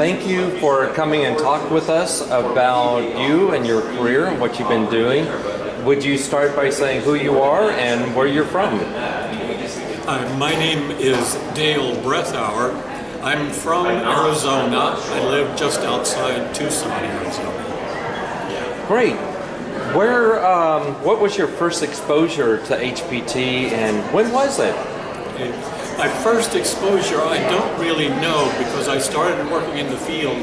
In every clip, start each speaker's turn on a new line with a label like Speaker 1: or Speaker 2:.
Speaker 1: Thank you for coming and talk with us about you and your career and what you've been doing. Would you start by saying who you are and where you're from?
Speaker 2: Hi, my name is Dale Brethower. I'm from Arizona. I live just outside Tucson, Arizona.
Speaker 1: Great. Where, um, what was your first exposure to HPT and when was it?
Speaker 2: My first exposure, I don't really know because I started working in the field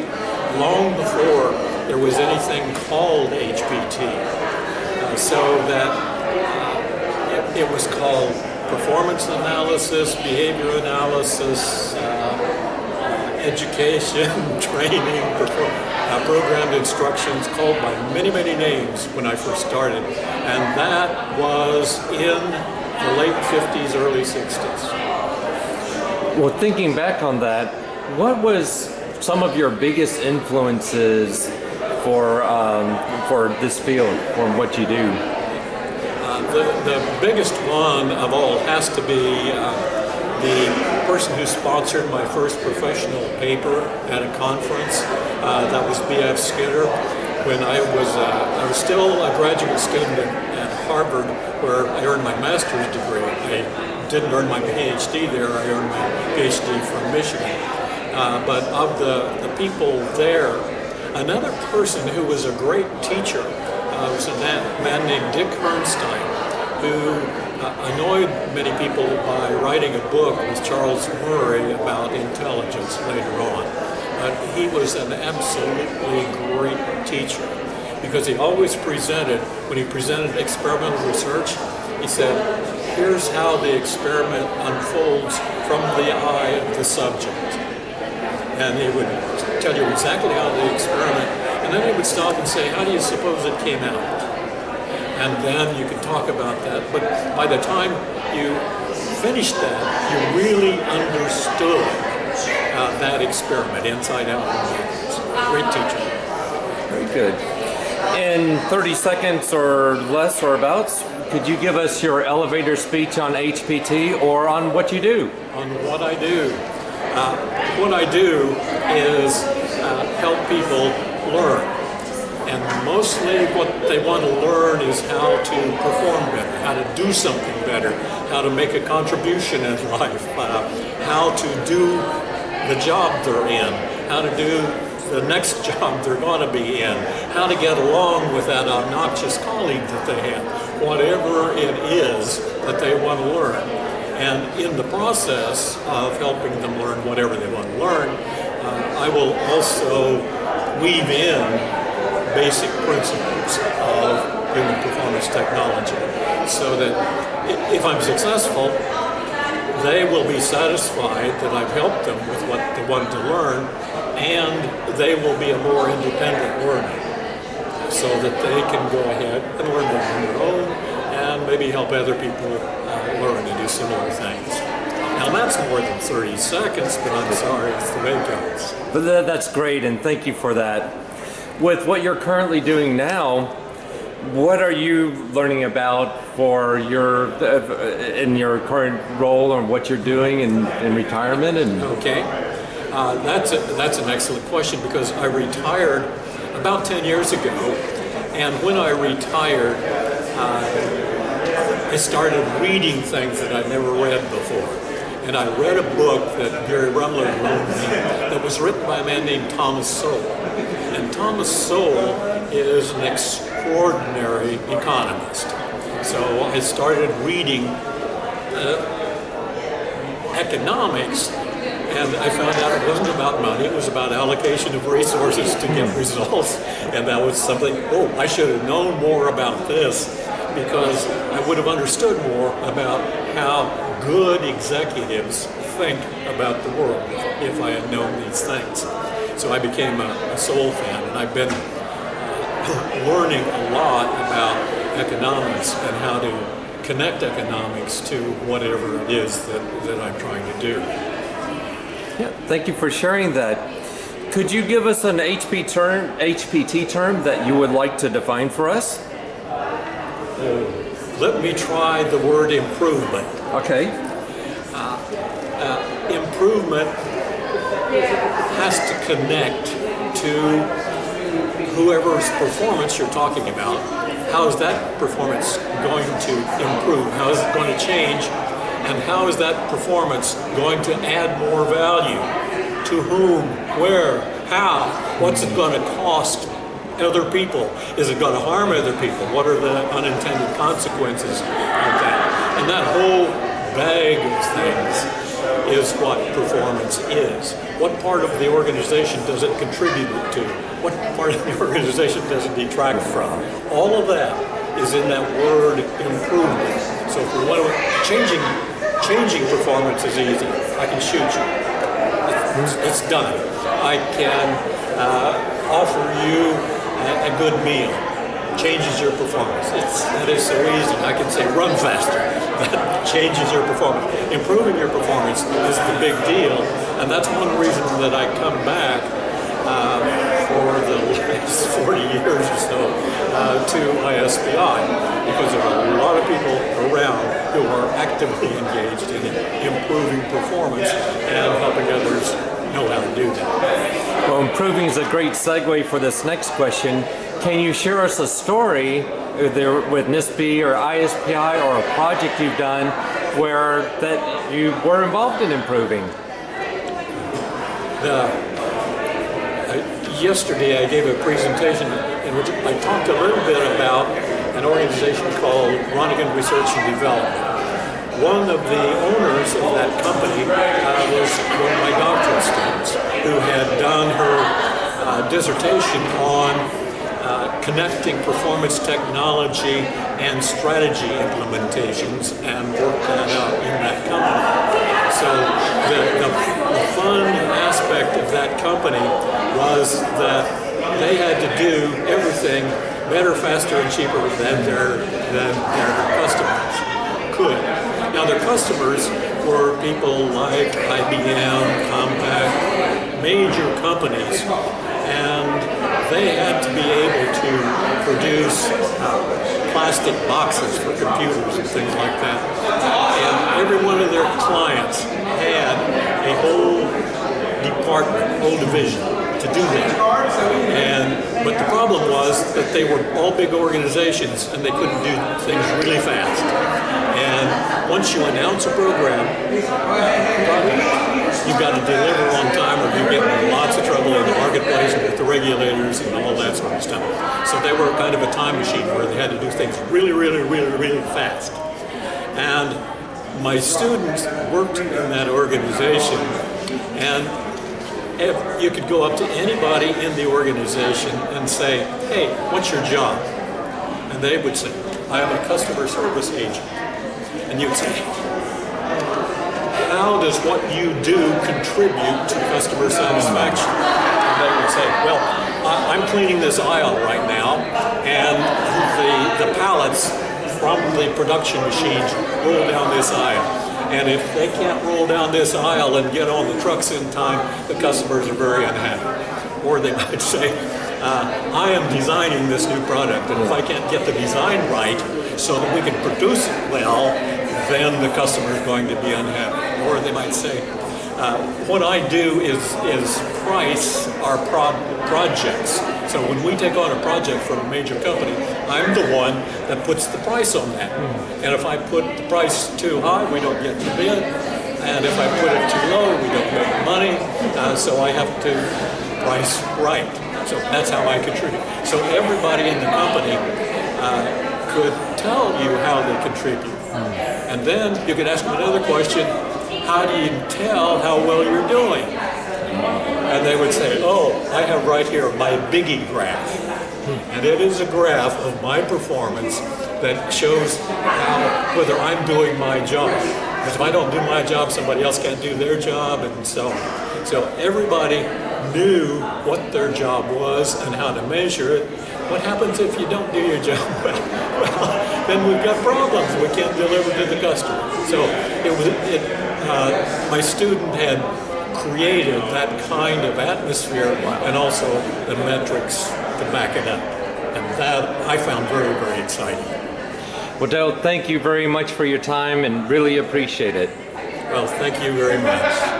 Speaker 2: long before there was anything called HPT. Uh, so that uh, it, it, was called performance analysis, behavior analysis, uh, education, training, uh, programmed instructions, called by many, many names when I first started. And that was in the late 50s, early 60s.
Speaker 1: Well, thinking back on that, what was some of your biggest influences for um, for this field, for what you do?
Speaker 2: Uh, the, the biggest one of all has to be uh, the person who sponsored my first professional paper at a conference. Uh, that was B.F. Skinner. When I was uh, I was still a graduate student at Harvard, where I earned my master's degree. I didn't earn my PhD there. I earned my PhD from Michigan. Uh, but of the, the people there, another person who was a great teacher uh, was a man named Dick Herrnstein, who uh, annoyed many people by writing a book with Charles Murray about intelligence later on. But he was an absolutely great teacher because he always presented, when he presented experimental research, he said, here's how the experiment unfolds from the eye of the subject. And he would tell you exactly how the experiment, and then he would stop and say, how do you suppose it came out? And then you could talk about that. But by the time you finished that, you really understood uh, that experiment inside out. Great teacher.
Speaker 1: Very good. In 30 seconds or less or abouts, could you give us your elevator speech on HPT or on what you do?
Speaker 2: On what I do. Uh, what I do is uh, help people learn. And mostly what they want to learn is how to perform better, how to do something better, how to make a contribution in life, uh, how to do the job they're in, how to do the next job they're going to be in, how to get along with that obnoxious colleague that they have, whatever it is that they want to learn. And in the process of helping them learn whatever they want to learn, uh, I will also weave in basic principles of human performance technology so that if I'm successful, they will be satisfied that I've helped them with what they want to learn and they will be a more independent learner so that they can go ahead and learn them on their own and maybe help other people uh, learn to do similar things. Now that's more than 30 seconds, but I'm sorry, it's the way it goes.
Speaker 1: But that's great, and thank you for that. With what you're currently doing now, what are you learning about for your uh, in your current role and what you're doing in, in retirement? And
Speaker 2: okay, uh, that's a, that's an excellent question because I retired about 10 years ago, and when I retired, uh, I started reading things that I'd never read before. And I read a book that Gary Rummler loaned me that was written by a man named Thomas Sowell. And Thomas Sowell is an extraordinary economist. So I started reading uh, economics and I found out it wasn't about money, it was about allocation of resources to get results. And that was something, oh, I should have known more about this because I would have understood more about how good executives think about the world if I had known these things. So I became a, a Sowell fan, and I've been uh, learning a lot about economics and how to connect economics to whatever it is that, that I'm trying to do.
Speaker 1: Yeah, thank you for sharing that. Could you give us an HP term, HPT term that you would like to define for us?
Speaker 2: Uh, let me try the word improvement.
Speaker 1: Okay.
Speaker 2: Uh, uh, improvement has to connect to whoever's performance you're talking about. How is that performance going to improve? How is it going to change? And how is that performance going to add more value? To whom? Where? How? What's it going to cost other people? Is it going to harm other people? What are the unintended consequences of that? And that whole bag of things is what performance is. What part of the organization does it contribute to? What part of the organization does it detract from? All of that is in that word improvement. So if we want to, changing, changing performance is easy. I can shoot you. It's, it's done. I can uh, offer you a, a good meal changes your performance. It's, that is so easy. I can say run faster. That changes your performance. Improving your performance is the big deal, and that's one reason that I come back the last 40 years or so uh, to ISPI because there are a lot of people around who are actively engaged in improving performance and helping others know how to do that.
Speaker 1: Well, improving is a great segue for this next question. Can you share us a story with NSPI or ISPI or a project you've done where that you were involved in improving?
Speaker 2: The, yesterday I gave a presentation in which I talked a little bit about an organization called Ronigan Research and Development. One of the owners of that company uh, was one of my doctoral students who had done her uh, dissertation on uh, connecting performance technology and strategy implementations and worked that out in that company. So the, the, the fun aspect of that company was that they had to do everything better, faster, and cheaper than their, than their customers could. Now their customers were people like IBM, Compaq, major companies, and they had to be able to produce uh, plastic boxes for computers and things like that. And every one of their clients had a whole department, whole division to do that. And but the problem was that they were all big organizations and they couldn't do things really fast. And once you announce a program, you've got to deliver on time or you get in lots of trouble in the marketplace with the regulators and all that sort of stuff. So they were kind of a time machine where they had to do things really, really, really, really fast. And my students worked in that organization and if you could go up to anybody in the organization and say, hey, what's your job? And they would say, I am a customer service agent. And you'd say, how does what you do contribute to customer satisfaction? And they would say, well, I'm cleaning this aisle right now, and the, the pallets the production machines roll down this aisle. And if they can't roll down this aisle and get on the trucks in time, the customers are very unhappy. Or they might say, uh, I am designing this new product, and if I can't get the design right so that we can produce it well, then the customer is going to be unhappy. Or they might say, uh, what I do is, is price our pro projects. So when we take on a project from a major company, I'm the one that puts the price on that. And if I put the price too high, we don't get the bid. And if I put it too low, we don't make money. Uh, so I have to price right. So that's how I contribute. So everybody in the company uh, could tell you how they contribute. And then you can ask them another question, how do you tell how well you're doing? And they would say, oh, I have right here my biggie graph. And it is a graph of my performance that shows how, whether I'm doing my job. Because if I don't do my job, somebody else can't do their job, and so on. So everybody knew what their job was and how to measure it. What happens if you don't do your job well? Then we've got problems. We can't deliver to the customer. So it was, it, uh, my student had created that kind of atmosphere and also the metrics to back it up. And that I found very, very exciting.
Speaker 1: Well, Dale, thank you very much for your time and really appreciate it.
Speaker 2: Well, thank you very much.